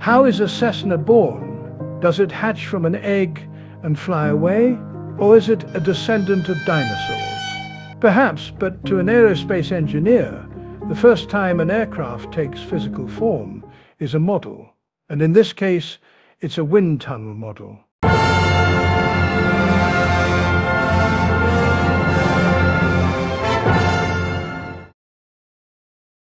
How is a Cessna born? Does it hatch from an egg and fly away? Or is it a descendant of dinosaurs? Perhaps, but to an aerospace engineer, the first time an aircraft takes physical form is a model. And in this case, it's a wind tunnel model.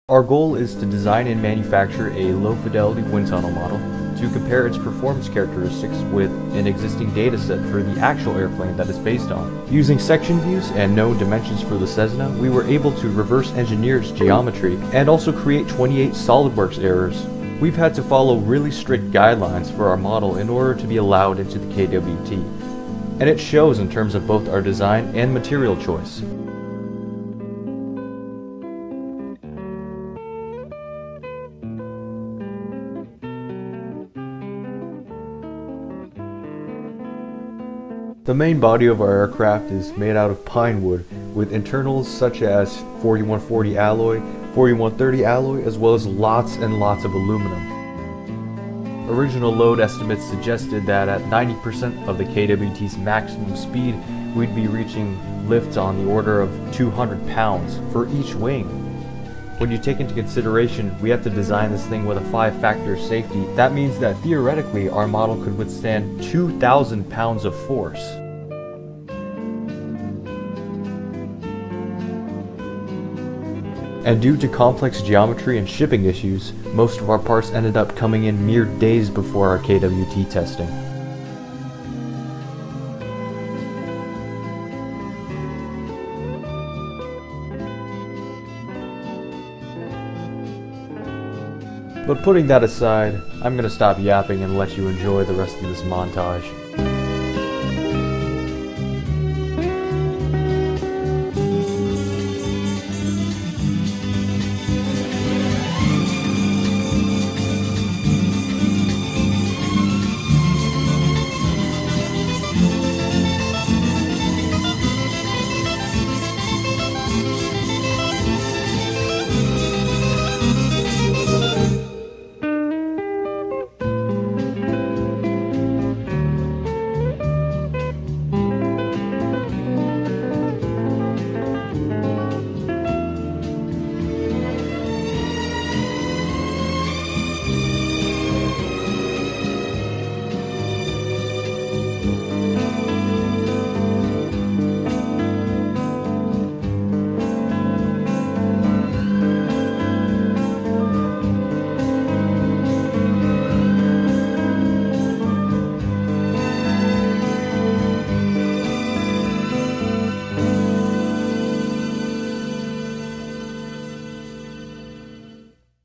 Our goal is to design and manufacture a low-fidelity wind tunnel model to compare its performance characteristics with an existing dataset for the actual airplane that it's based on. Using section views and known dimensions for the Cessna, we were able to reverse engineer its geometry and also create 28 SOLIDWORKS errors. We've had to follow really strict guidelines for our model in order to be allowed into the KWT. And it shows in terms of both our design and material choice. The main body of our aircraft is made out of pine wood with internals such as 4140 alloy, 4130 alloy, as well as lots and lots of aluminum. Original load estimates suggested that at 90% of the KWT's maximum speed, we'd be reaching lifts on the order of 200 pounds for each wing. When you take into consideration we have to design this thing with a 5 factor safety, that means that theoretically our model could withstand 2,000 pounds of force. And due to complex geometry and shipping issues, most of our parts ended up coming in mere days before our KWT testing. But putting that aside, I'm gonna stop yapping and let you enjoy the rest of this montage.